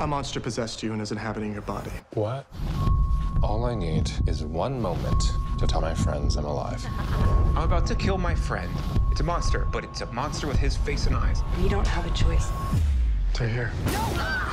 A monster possessed you and is inhabiting your body. What? All I need is one moment to tell my friends I'm alive. I'm about to kill my friend. It's a monster, but it's a monster with his face and eyes. You don't have a choice. To here. No!